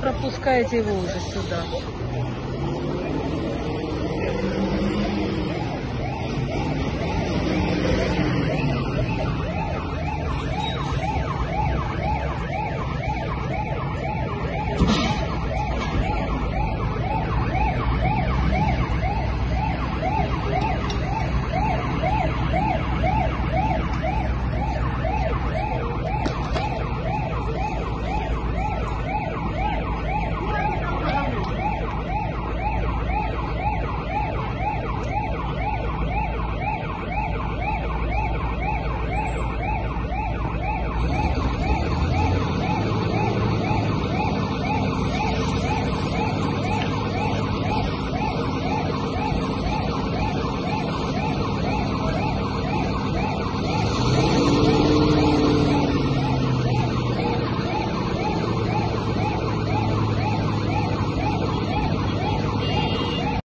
пропускаете его уже сюда.